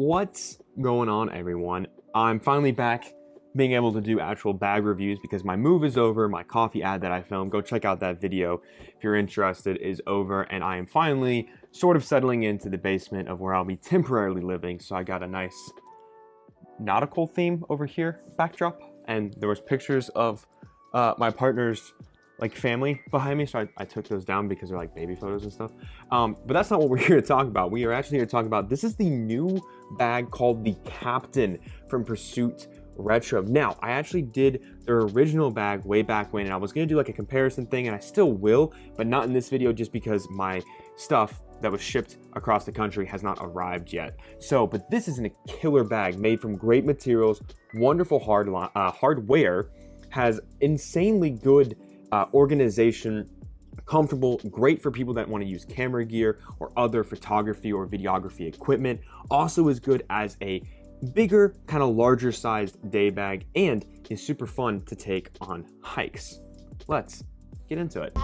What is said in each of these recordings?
What's going on, everyone? I'm finally back being able to do actual bag reviews because my move is over. My coffee ad that I filmed, go check out that video if you're interested, is over. And I am finally sort of settling into the basement of where I'll be temporarily living. So I got a nice nautical theme over here, backdrop. And there was pictures of uh, my partner's like family behind me, so I, I, took those down because they're like baby photos and stuff. Um, but that's not what we're here to talk about. We are actually here to talk about this is the new bag called the Captain from Pursuit Retro. Now, I actually did their original bag way back when, and I was gonna do like a comparison thing, and I still will, but not in this video just because my stuff that was shipped across the country has not arrived yet. So, but this is in a killer bag made from great materials, wonderful hard uh, hardware, has insanely good uh, organization, comfortable, great for people that want to use camera gear or other photography or videography equipment. Also is good as a bigger, kind of larger sized day bag and is super fun to take on hikes. Let's get into it.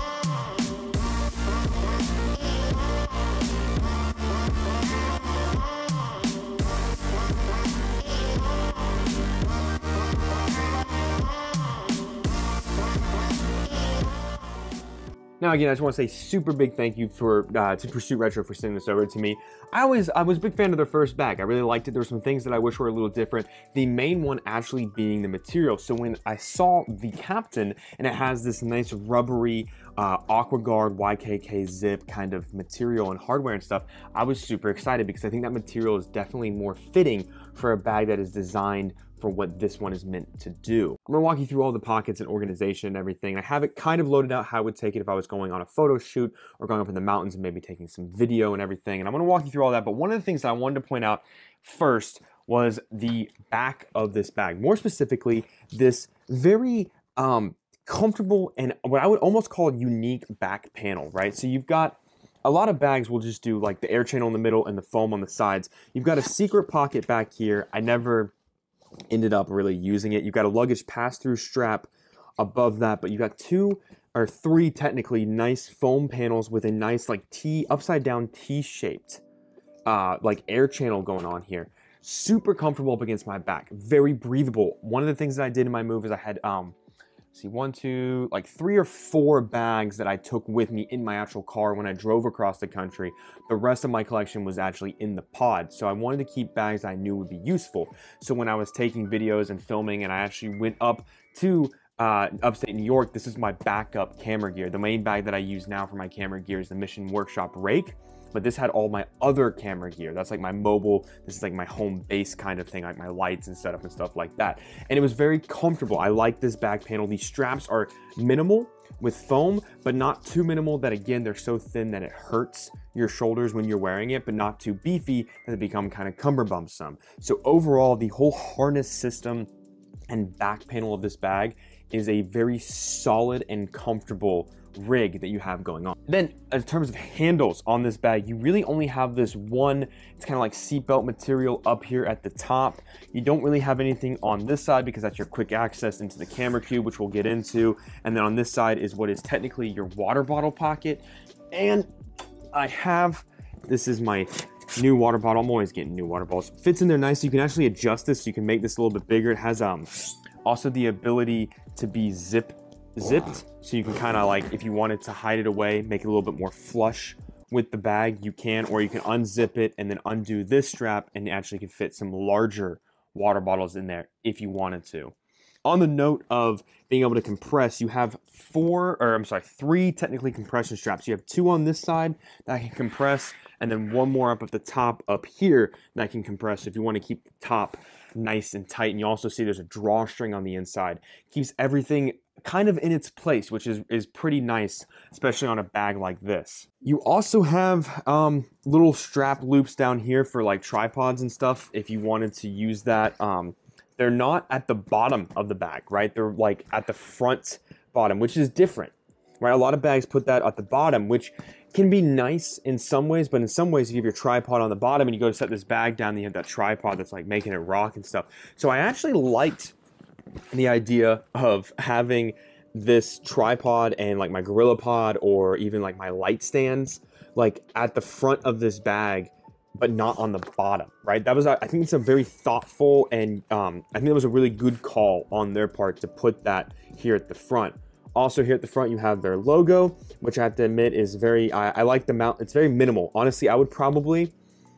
Now again, I just want to say super big thank you for uh, to Pursuit Retro for sending this over to me. I was I was a big fan of their first bag. I really liked it. There were some things that I wish were a little different. The main one actually being the material. So when I saw the Captain and it has this nice rubbery uh, AquaGuard YKK zip kind of material and hardware and stuff, I was super excited because I think that material is definitely more fitting for a bag that is designed for what this one is meant to do. I'm gonna walk you through all the pockets and organization and everything. I have it kind of loaded out how I would take it if I was going on a photo shoot or going up in the mountains and maybe taking some video and everything. And I'm gonna walk you through all that. But one of the things that I wanted to point out first was the back of this bag. More specifically, this very um, comfortable and what I would almost call unique back panel, right? So you've got a lot of bags will just do like the air channel in the middle and the foam on the sides. You've got a secret pocket back here. I never ended up really using it. You've got a luggage pass-through strap above that, but you got two or three technically nice foam panels with a nice like T upside down T-shaped uh, like air channel going on here. Super comfortable up against my back, very breathable. One of the things that I did in my move is I had um, see one, two, like three or four bags that I took with me in my actual car when I drove across the country. The rest of my collection was actually in the pod. So I wanted to keep bags I knew would be useful. So when I was taking videos and filming and I actually went up to uh, upstate New York, this is my backup camera gear. The main bag that I use now for my camera gear is the Mission Workshop Rake but this had all my other camera gear. That's like my mobile, this is like my home base kind of thing, like my lights and setup and stuff like that. And it was very comfortable. I like this back panel. These straps are minimal with foam, but not too minimal that again, they're so thin that it hurts your shoulders when you're wearing it, but not too beefy that they become kind of cumberbumsome. So overall, the whole harness system and back panel of this bag is a very solid and comfortable rig that you have going on. Then in terms of handles on this bag, you really only have this one, it's kind of like seatbelt material up here at the top. You don't really have anything on this side because that's your quick access into the camera cube, which we'll get into. And then on this side is what is technically your water bottle pocket. And I have, this is my new water bottle. I'm always getting new water bottles. Fits in there nice. You can actually adjust this so you can make this a little bit bigger. It has um also the ability to be zip zipped so you can kind of like if you wanted to hide it away make it a little bit more flush with the bag you can or you can unzip it and then undo this strap and actually can fit some larger water bottles in there if you wanted to. On the note of being able to compress you have four or i'm sorry three technically compression straps. You have two on this side that can compress and then one more up at the top up here that can compress. If you want to keep the top nice and tight and you also see there's a drawstring on the inside. Keeps everything kind of in its place, which is, is pretty nice, especially on a bag like this. You also have um, little strap loops down here for like tripods and stuff if you wanted to use that. Um, they're not at the bottom of the bag, right? They're like at the front bottom, which is different, right? A lot of bags put that at the bottom, which can be nice in some ways, but in some ways, if you have your tripod on the bottom and you go to set this bag down, you have that tripod that's like making it rock and stuff. So I actually liked the idea of having this tripod and like my GorillaPod or even like my light stands like at the front of this bag but not on the bottom, right? That was, I think it's a very thoughtful and um, I think it was a really good call on their part to put that here at the front. Also here at the front, you have their logo, which I have to admit is very, I, I like the mount. It's very minimal. Honestly, I would probably,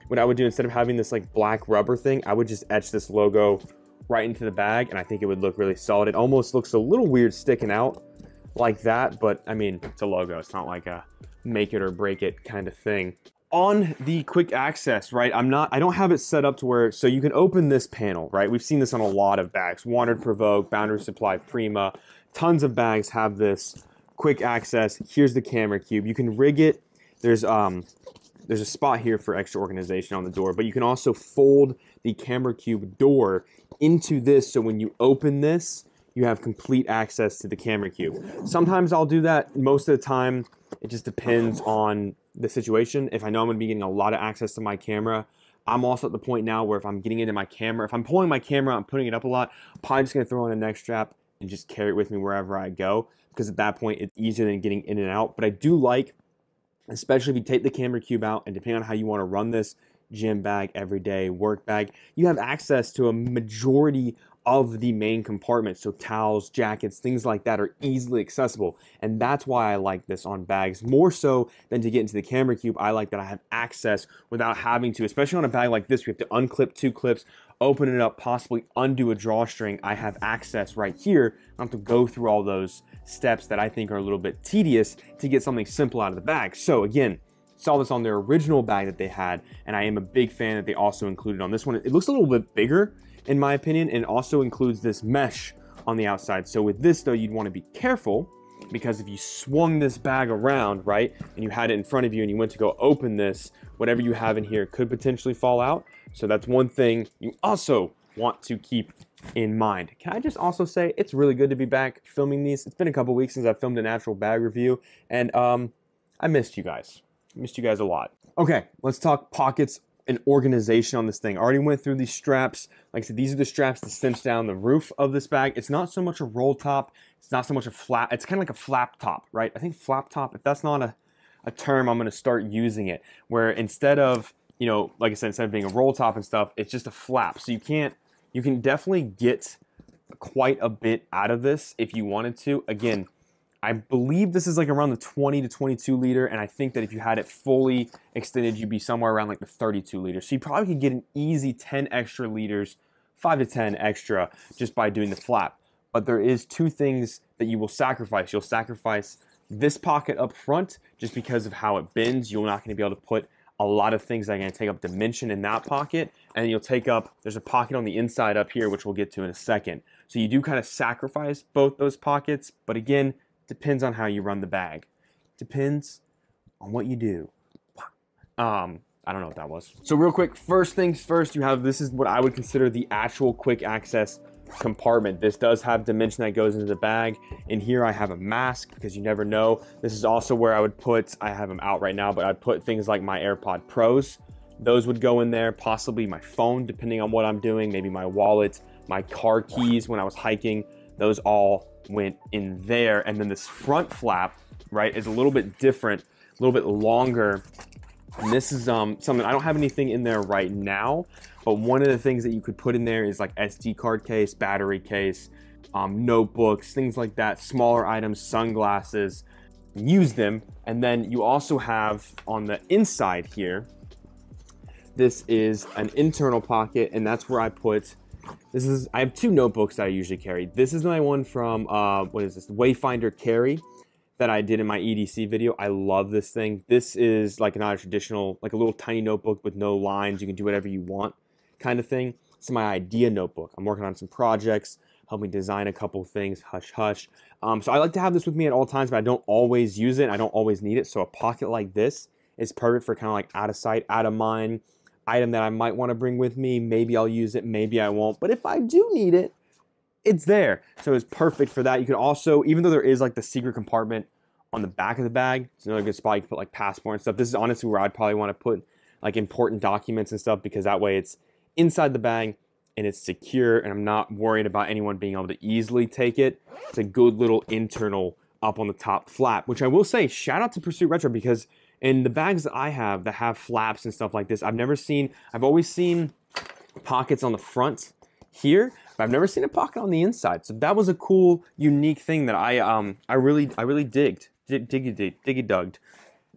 what I would do instead of having this like black rubber thing, I would just etch this logo right into the bag and I think it would look really solid. It almost looks a little weird sticking out like that, but I mean, it's a logo. It's not like a make it or break it kind of thing. On the quick access, right, I'm not, I don't have it set up to where, so you can open this panel, right? We've seen this on a lot of bags, Wandrd Prvke, Boundary Supply, Prima, tons of bags have this quick access. Here's the camera cube. You can rig it. There's um there's a spot here for extra organization on the door, but you can also fold the camera cube door into this so when you open this, you have complete access to the camera cube. Sometimes I'll do that. Most of the time, it just depends on the situation. If I know I'm gonna be getting a lot of access to my camera, I'm also at the point now where if I'm getting into my camera, if I'm pulling my camera, I'm putting it up a lot, I'm probably just gonna throw in a neck strap and just carry it with me wherever I go because at that point it's easier than getting in and out. But I do like, especially if you take the camera cube out and depending on how you want to run this gym bag, everyday work bag, you have access to a majority of the main compartment. So towels, jackets, things like that are easily accessible. And that's why I like this on bags more so than to get into the camera cube. I like that I have access without having to, especially on a bag like this, we have to unclip two clips, open it up, possibly undo a drawstring. I have access right here. I don't have to go through all those steps that I think are a little bit tedious to get something simple out of the bag. So again, saw this on their original bag that they had, and I am a big fan that they also included on this one. It looks a little bit bigger in my opinion, and also includes this mesh on the outside. So with this though, you'd wanna be careful because if you swung this bag around, right, and you had it in front of you and you went to go open this, whatever you have in here could potentially fall out. So that's one thing you also want to keep in mind. Can I just also say it's really good to be back filming these. It's been a couple weeks since I filmed a natural bag review and um, I missed you guys. missed you guys a lot. Okay, let's talk pockets an organization on this thing. I already went through these straps. Like I said, these are the straps that cinch down the roof of this bag. It's not so much a roll top. It's not so much a flap. It's kind of like a flap top, right? I think flap top, if that's not a, a term, I'm going to start using it. Where instead of, you know, like I said, instead of being a roll top and stuff, it's just a flap. So you can't, you can definitely get quite a bit out of this if you wanted to. Again, I believe this is like around the 20 to 22 liter, and I think that if you had it fully extended, you'd be somewhere around like the 32 liter. So you probably could get an easy 10 extra liters, 5 to 10 extra just by doing the flap. But there is two things that you will sacrifice. You'll sacrifice this pocket up front just because of how it bends. You're not going to be able to put a lot of things that are going to take up dimension in that pocket. And you'll take up, there's a pocket on the inside up here, which we'll get to in a second. So you do kind of sacrifice both those pockets. But again, Depends on how you run the bag. Depends on what you do. Um, I don't know what that was. So real quick, first things first, you have, this is what I would consider the actual quick access compartment. This does have dimension that goes into the bag. In here I have a mask because you never know. This is also where I would put, I have them out right now, but I'd put things like my AirPod Pros. Those would go in there, possibly my phone, depending on what I'm doing, maybe my wallet, my car keys when I was hiking. Those all went in there. And then this front flap, right, is a little bit different, a little bit longer. And this is um, something, I don't have anything in there right now, but one of the things that you could put in there is like SD card case, battery case, um, notebooks, things like that, smaller items, sunglasses, use them. And then you also have on the inside here, this is an internal pocket and that's where I put this is, I have two notebooks that I usually carry. This is my one from, uh, what is this, Wayfinder Carry that I did in my EDC video. I love this thing. This is like not a traditional, like a little tiny notebook with no lines. You can do whatever you want kind of thing. It's my idea notebook. I'm working on some projects, help me design a couple things, hush hush. Um, so I like to have this with me at all times, but I don't always use it. I don't always need it. So a pocket like this is perfect for kind of like out of sight, out of mind, item that I might want to bring with me. Maybe I'll use it, maybe I won't. But if I do need it, it's there. So it's perfect for that. You can also, even though there is like the secret compartment on the back of the bag, it's another good spot. You can put like passport and stuff. This is honestly where I'd probably want to put like important documents and stuff because that way it's inside the bag and it's secure and I'm not worried about anyone being able to easily take it. It's a good little internal up on the top flap, which I will say, shout out to Pursuit Retro because And the bags that I have that have flaps and stuff like this, I've never seen, I've always seen pockets on the front here, but I've never seen a pocket on the inside. So that was a cool, unique thing that I um I really I really digged, dig, diggy dig, diggy dugged.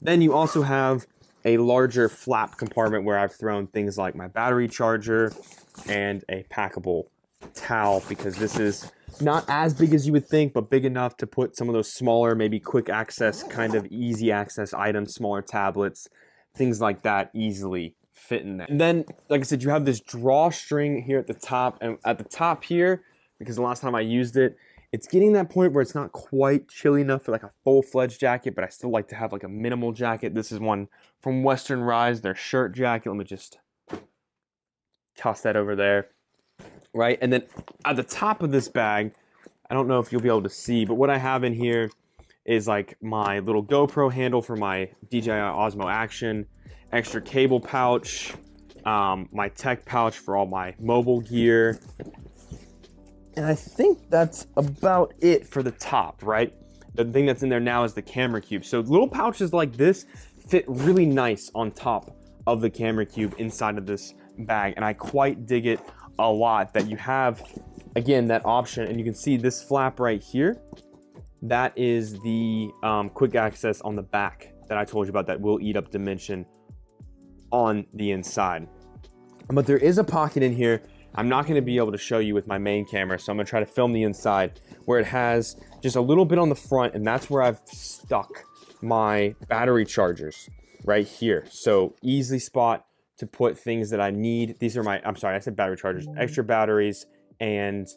Then you also have a larger flap compartment where I've thrown things like my battery charger and a packable towel because this is not as big as you would think, but big enough to put some of those smaller, maybe quick access, kind of easy access items, smaller tablets, things like that easily fit in there. And then, like I said, you have this drawstring here at the top, and at the top here, because the last time I used it, it's getting that point where it's not quite chilly enough for like a full-fledged jacket, but I still like to have like a minimal jacket. This is one from Western Rise, their shirt jacket. Let me just toss that over there right? And then at the top of this bag, I don't know if you'll be able to see, but what I have in here is like my little GoPro handle for my DJI Osmo Action, extra cable pouch, um, my tech pouch for all my mobile gear. And I think that's about it for the top, right? The thing that's in there now is the camera cube. So little pouches like this fit really nice on top of the camera cube inside of this bag. And I quite dig it a lot that you have, again, that option. And you can see this flap right here. That is the um, quick access on the back that I told you about that will eat up dimension on the inside. But there is a pocket in here I'm not going to be able to show you with my main camera, so I'm going to try to film the inside where it has just a little bit on the front, and that's where I've stuck my battery chargers right here. So easily spot to put things that I need. These are my, I'm sorry, I said battery chargers, extra batteries and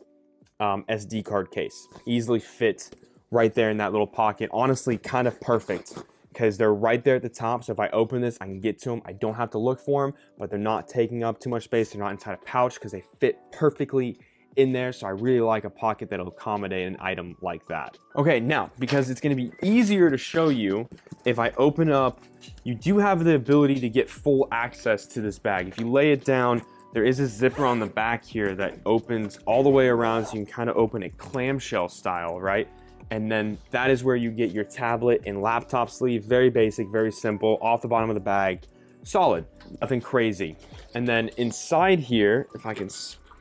um, SD card case. Easily fit right there in that little pocket. Honestly, kind of perfect because they're right there at the top. So if I open this, I can get to them. I don't have to look for them, but they're not taking up too much space. They're not inside a pouch because they fit perfectly in there. So I really like a pocket that'll accommodate an item like that. Okay, now, because it's gonna be easier to show you, if I open up, you do have the ability to get full access to this bag. If you lay it down, there is a zipper on the back here that opens all the way around so you can kind of open it clamshell style, right? And then that is where you get your tablet and laptop sleeve. Very basic, very simple, off the bottom of the bag. Solid, nothing crazy. And then inside here, if I can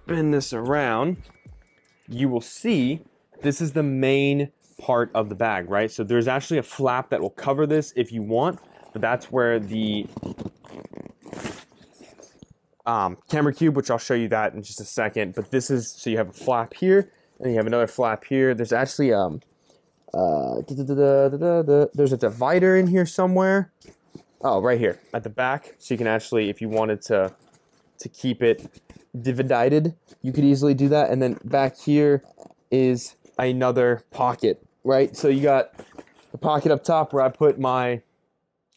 spin this around, you will see this is the main part of the bag, right? So there's actually a flap that will cover this if you want, but that's where the um, camera cube, which I'll show you that in just a second. But this is, so you have a flap here, and you have another flap here. There's actually, um, uh, da, da, da, there's a divider in here somewhere. Oh, right here at the back. So you can actually, if you wanted to, to keep it divided. You could easily do that. And then back here is another pocket, right? So you got the pocket up top where I put my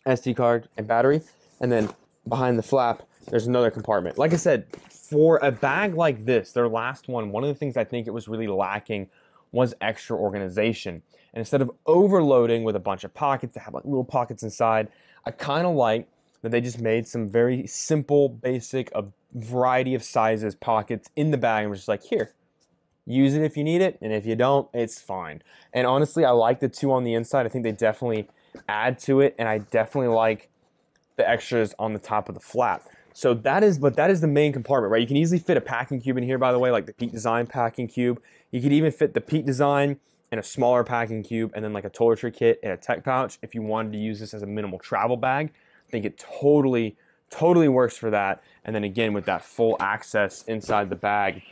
SD card and battery. And then behind the flap, there's another compartment. Like I said, for a bag like this, their last one, one of the things I think it was really lacking was extra organization. And instead of overloading with a bunch of pockets that have like little pockets inside, I kind of like that they just made some very simple, basic, variety of sizes, pockets in the bag, was just like, here, use it if you need it, and if you don't, it's fine. And honestly, I like the two on the inside. I think they definitely add to it, and I definitely like the extras on the top of the flap. So that is, but that is the main compartment, right? You can easily fit a packing cube in here, by the way, like the Peak Design packing cube. You could even fit the Peak Design and a smaller packing cube, and then like a toiletry kit and a tech pouch if you wanted to use this as a minimal travel bag. I think it totally, totally works for that. And then again, with that full access inside the bag,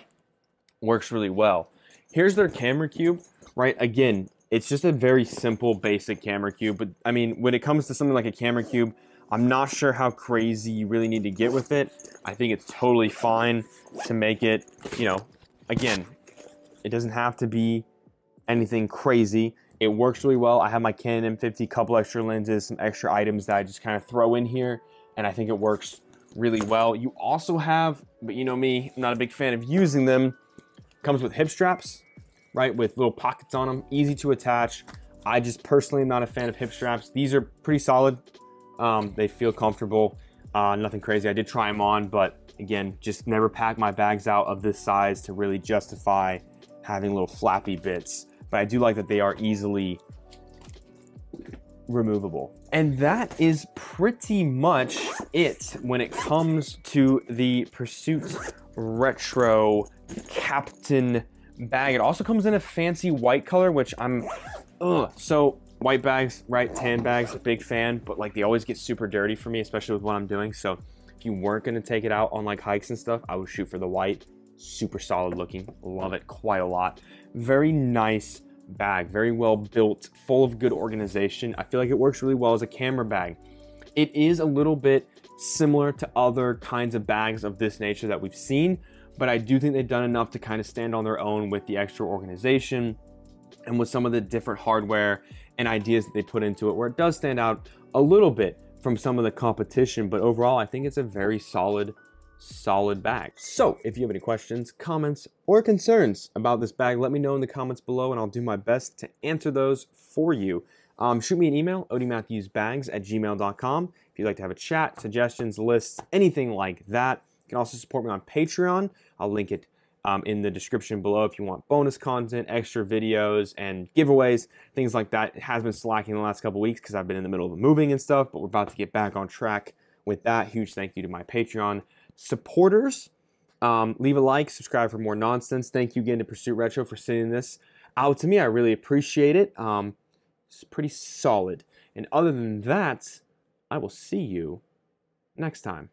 works really well. Here's their camera cube, right? Again, it's just a very simple, basic camera cube. But I mean, when it comes to something like a camera cube, I'm not sure how crazy you really need to get with it. I think it's totally fine to make it, you know, again, it doesn't have to be anything crazy. It works really well. I have my Canon M50, couple extra lenses, some extra items that I just kind of throw in here, and I think it works really well. You also have, but you know me, I'm not a big fan of using them. Comes with hip straps, right, with little pockets on them, easy to attach. I just personally am not a fan of hip straps. These are pretty solid. Um, they feel comfortable, uh, nothing crazy. I did try them on, but again, just never pack my bags out of this size to really justify having little flappy bits but I do like that they are easily removable. And that is pretty much it when it comes to the Pursuit Retro Captain bag. It also comes in a fancy white color, which I'm, ugh. So white bags, right? Tan bags, big fan, but like they always get super dirty for me, especially with what I'm doing. So if you weren't gonna take it out on like hikes and stuff, I would shoot for the white. Super solid looking, love it quite a lot. Very nice bag, very well built, full of good organization. I feel like it works really well as a camera bag. It is a little bit similar to other kinds of bags of this nature that we've seen, but I do think they've done enough to kind of stand on their own with the extra organization and with some of the different hardware and ideas that they put into it, where it does stand out a little bit from some of the competition. But overall, I think it's a very solid, solid bag. So if you have any questions, comments, or concerns about this bag, let me know in the comments below and I'll do my best to answer those for you. Um, shoot me an email, odiematthewsbags at gmail.com. If you'd like to have a chat, suggestions, lists, anything like that. You can also support me on Patreon. I'll link it um, in the description below if you want bonus content, extra videos, and giveaways, things like that. It has been slacking the last couple weeks because I've been in the middle of moving and stuff, but we're about to get back on track with that. Huge thank you to my Patreon supporters. Um, leave a like, subscribe for more nonsense. Thank you again to Pursuit Retro for sending this out to me. I really appreciate it. Um, it's pretty solid. And other than that, I will see you next time.